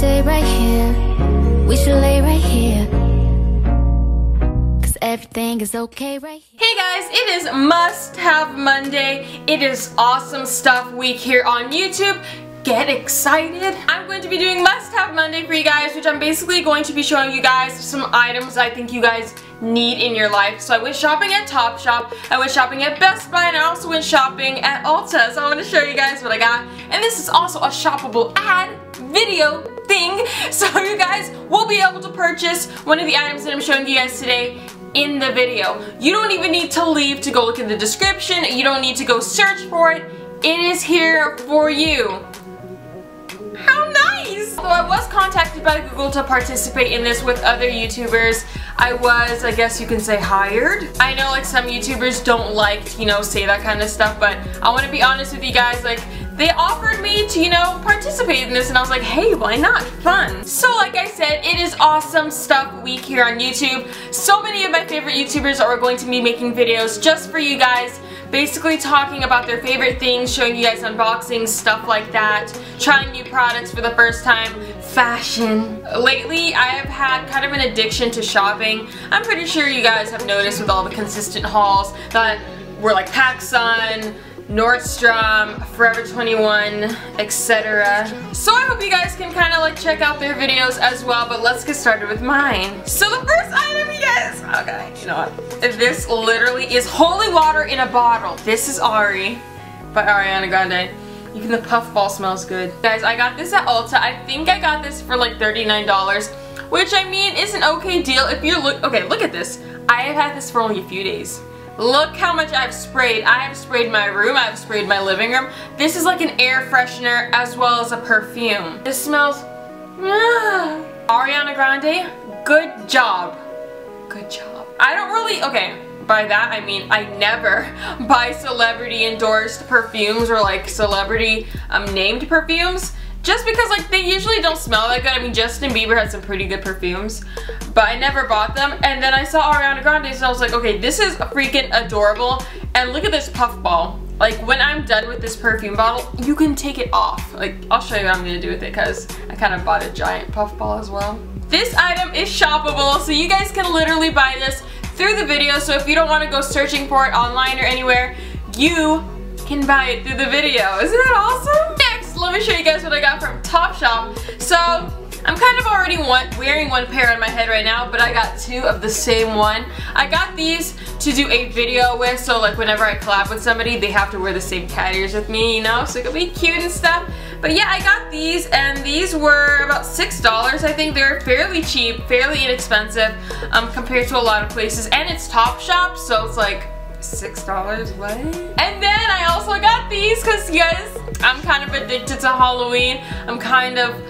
stay right here. We should lay right here. Cause everything is okay right here. Hey guys, it is Must Have Monday. It is awesome stuff week here on YouTube. Get excited. I'm going to be doing Must Have Monday for you guys, which I'm basically going to be showing you guys some items I think you guys need in your life. So I went shopping at Topshop, I went shopping at Best Buy, and I also went shopping at Ulta. So I want to show you guys what I got. And this is also a shoppable ad video thing. So you guys will be able to purchase one of the items that I'm showing you guys today in the video. You don't even need to leave to go look in the description. You don't need to go search for it. It is here for you. How nice! So I was contacted by Google to participate in this with other YouTubers. I was, I guess you can say, hired. I know like some YouTubers don't like to, you know, say that kind of stuff, but I want to be honest with you guys, like, they offered you know, participate in this and I was like, hey, why not? Fun. So like I said, it is awesome stuff week here on YouTube. So many of my favorite YouTubers are going to be making videos just for you guys basically talking about their favorite things, showing you guys unboxings, stuff like that, trying new products for the first time, fashion. Lately, I have had kind of an addiction to shopping. I'm pretty sure you guys have noticed with all the consistent hauls that were like PacSun, Nordstrom, Forever 21, etc. So I hope you guys can kind of like check out their videos as well, but let's get started with mine. So the first item, guys, okay, you know what? This literally is holy water in a bottle. This is Ari by Ariana Grande. Even the puffball smells good. Guys, I got this at Ulta. I think I got this for like $39, which I mean is an okay deal if you look, okay, look at this. I have had this for only a few days. Look how much I've sprayed. I have sprayed my room, I've sprayed my living room. This is like an air freshener as well as a perfume. This smells, ah. Ariana Grande, good job. Good job. I don't really, okay, by that I mean I never buy celebrity endorsed perfumes or like celebrity um, named perfumes just because like they usually don't smell that good. I mean Justin Bieber has some pretty good perfumes but I never bought them and then I saw Ariana Grande so I was like okay this is freaking adorable and look at this puffball. Like when I'm done with this perfume bottle you can take it off. Like I'll show you what I'm gonna do with it because I kind of bought a giant puffball as well. This item is shoppable so you guys can literally buy this through the video so if you don't want to go searching for it online or anywhere you can buy it through the video. Isn't that awesome? Let me show you guys what I got from Topshop. So, I'm kind of already one, wearing one pair on my head right now, but I got two of the same one. I got these to do a video with, so like whenever I collab with somebody, they have to wear the same cat ears with me, you know, so it could be cute and stuff. But yeah, I got these, and these were about $6, I think. They're fairly cheap, fairly inexpensive, um, compared to a lot of places, and it's Topshop, so it's like six dollars? What? And then I also got these because yes I'm kind of addicted to Halloween. I'm kind of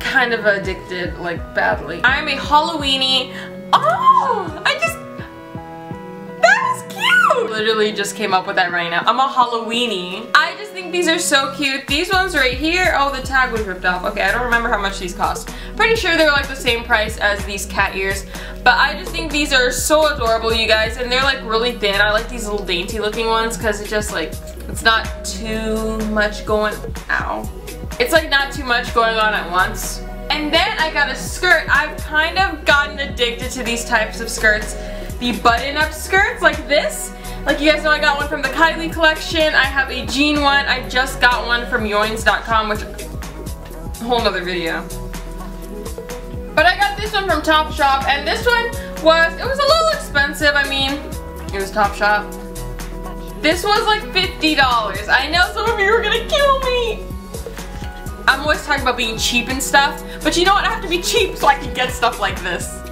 kind of addicted like badly. I'm a Halloweeny. Oh I just that is cute! Literally just came up with that right now. I'm a Halloweeny. I think these are so cute these ones right here oh the tag was ripped off okay I don't remember how much these cost pretty sure they're like the same price as these cat ears but I just think these are so adorable, you guys, and they're like really thin. I like these little dainty looking ones because it just like, it's not too much going, ow. It's like not too much going on at once. And then I got a skirt. I've kind of gotten addicted to these types of skirts. The button-up skirts like this. Like you guys know I got one from the Kylie collection. I have a jean one. I just got one from yoins.com, which, a whole nother video. But I got this one from Topshop, and this one was, it was a little expensive. I mean, it was Topshop. This was like $50. I know some of you are gonna kill me. I'm always talking about being cheap and stuff, but you know what? I have to be cheap so I can get stuff like this.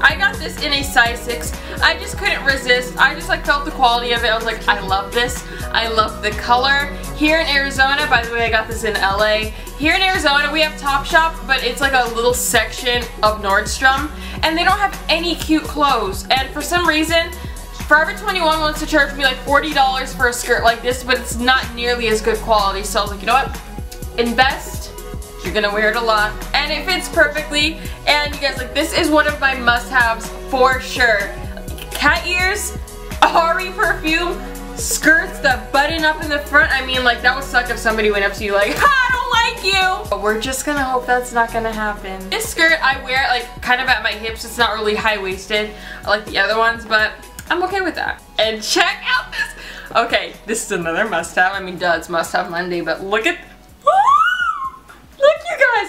I got this in a size 6. I just couldn't resist. I just like felt the quality of it. I was like, I love this. I love the color. Here in Arizona, by the way, I got this in LA. Here in Arizona, we have Topshop, but it's like a little section of Nordstrom, and they don't have any cute clothes. And for some reason, Forever 21 wants to charge me like $40 for a skirt like this, but it's not nearly as good quality. So I was like, you know what? Invest. You're gonna wear it a lot. And it fits perfectly. And you guys, like, this is one of my must-haves for sure. Cat ears, Ari perfume, skirts that button up in the front. I mean, like, that would suck if somebody went up to you like, I don't thank you. But we're just gonna hope that's not gonna happen. This skirt, I wear it like kind of at my hips. It's not really high-waisted like the other ones, but I'm okay with that. And check out this. Okay, this is another must-have. I mean, duh, it's must-have Monday, but look at.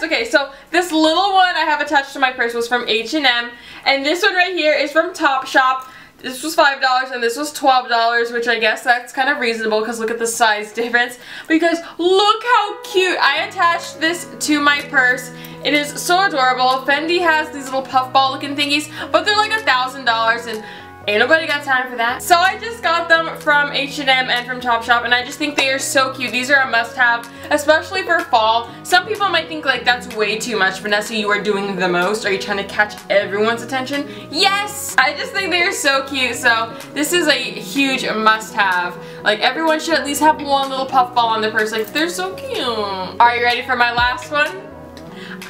Okay, so this little one I have attached to my purse was from H&M, and this one right here is from Topshop. This was $5 and this was $12, which I guess that's kind of reasonable because look at the size difference. Because look how cute. I attached this to my purse. It is so adorable. Fendi has these little puffball looking thingies, but they're like a $1,000 and Ain't nobody got time for that. So I just got them from H&M and from Topshop and I just think they are so cute. These are a must-have, especially for fall. Some people might think like that's way too much. Vanessa, you are doing the most. Are you trying to catch everyone's attention? Yes! I just think they are so cute. So this is a huge must-have. Like everyone should at least have one little puff ball on their purse. Like they're so cute. Are you ready for my last one?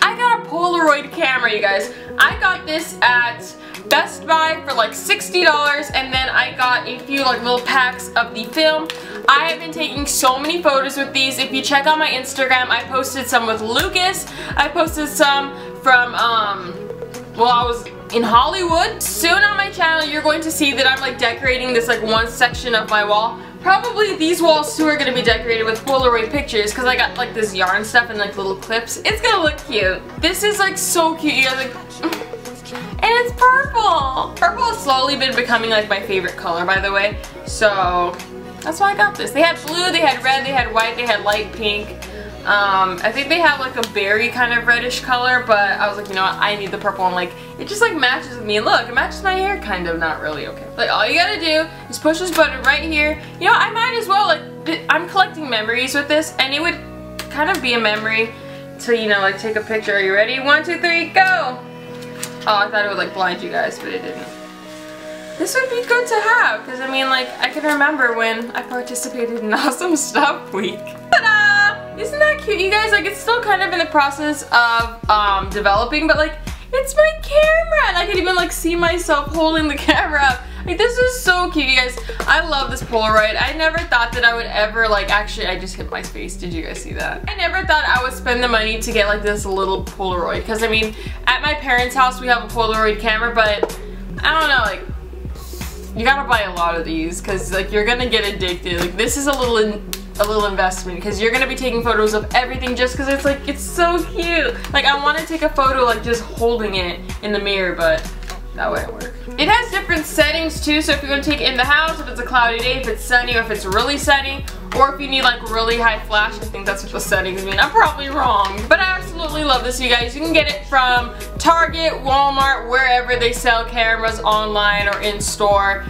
I got a Polaroid camera, you guys. I got this at Best Buy for like $60 and then I got a few like little packs of the film. I have been taking so many photos with these. If you check out my Instagram, I posted some with Lucas. I posted some from, um, well I was in Hollywood. Soon on my channel you're going to see that I'm like decorating this like one section of my wall. Probably these walls too are going to be decorated with Polaroid pictures because I got like this yarn stuff and like little clips. It's going to look cute. This is like so cute. You guys like... And it's purple! Purple has slowly been becoming like my favorite color by the way. So that's why I got this. They had blue, they had red, they had white, they had light pink. Um, I think they have like a berry kind of reddish color, but I was like, you know what, I need the purple and like, it just like matches with me. Look, it matches my hair kind of, not really, okay. Like all you gotta do is push this button right here. You know, I might as well, like, I'm collecting memories with this and it would kind of be a memory to, you know, like take a picture. Are you ready? One, two, three, go! Oh, I thought it would like blind you guys, but it didn't. This would be good to have, because I mean like, I can remember when I participated in Awesome Stuff Week. Ta-da! Isn't that cute? You guys, like it's still kind of in the process of um, developing, but like, it's my camera! And I can even like see myself holding the camera like this is so cute, you guys. I love this Polaroid. I never thought that I would ever like, actually I just hit my space. Did you guys see that? I never thought I would spend the money to get like this little Polaroid. Cause I mean, at my parents' house we have a Polaroid camera, but I don't know, like, you gotta buy a lot of these because like you're gonna get addicted. Like this is a little a little investment because you're gonna be taking photos of everything just because it's like it's so cute. Like I want to take a photo like just holding it in the mirror, but that wouldn't work. It has different settings too, so if you're gonna take it in the house, if it's a cloudy day, if it's sunny, or if it's really sunny, or if you need like really high flash, I think that's what the settings mean. I'm probably wrong, but I absolutely love this, you guys. You can get it from Target, Walmart, wherever they sell cameras online or in store.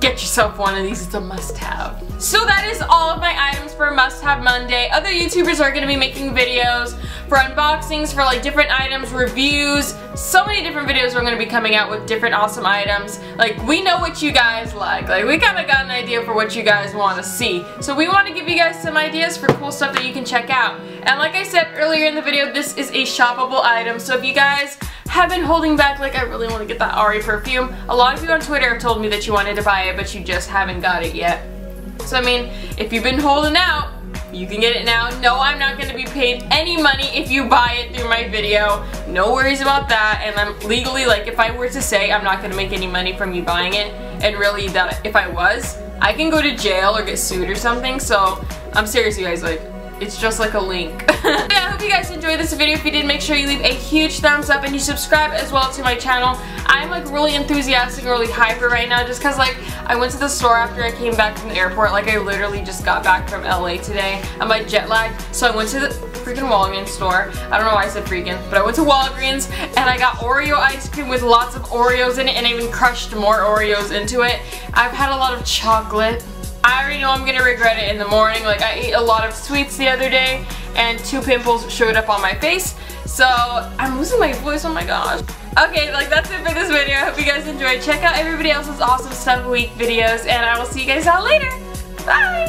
Get yourself one of these, it's a must-have. So that is all of my items for Must Have Monday. Other YouTubers are going to be making videos for unboxings, for like different items, reviews, so many different videos are going to be coming out with different awesome items. Like, we know what you guys like. Like, we kind of got an idea for what you guys want to see. So we want to give you guys some ideas for cool stuff that you can check out. And like I said earlier in the video, this is a shoppable item. So if you guys have been holding back, like I really want to get that Ari perfume. A lot of you on Twitter have told me that you wanted to buy it, but you just haven't got it yet. So I mean, if you've been holding out, you can get it now. No, I'm not going to be paid any money if you buy it through my video. No worries about that. And I'm legally, like, if I were to say I'm not going to make any money from you buying it, and really that if I was, I can go to jail or get sued or something. So I'm serious, you guys, like, it's just like a link. yeah, I hope you guys enjoyed this video. If you did, make sure you leave a huge thumbs up and you subscribe as well to my channel. I'm like really enthusiastic and really hyper right now just because like I went to the store after I came back from the airport. Like I literally just got back from LA today. I'm like jet lagged. So I went to the freaking Walgreens store. I don't know why I said freaking, but I went to Walgreens and I got Oreo ice cream with lots of Oreos in it and I even crushed more Oreos into it. I've had a lot of chocolate. I already know I'm gonna regret it in the morning. Like I ate a lot of sweets the other day and two pimples showed up on my face. So I'm losing my voice, oh my gosh. Okay, like that's it for this video. I hope you guys enjoyed. Check out everybody else's awesome stuff week videos and I will see you guys out later. Bye!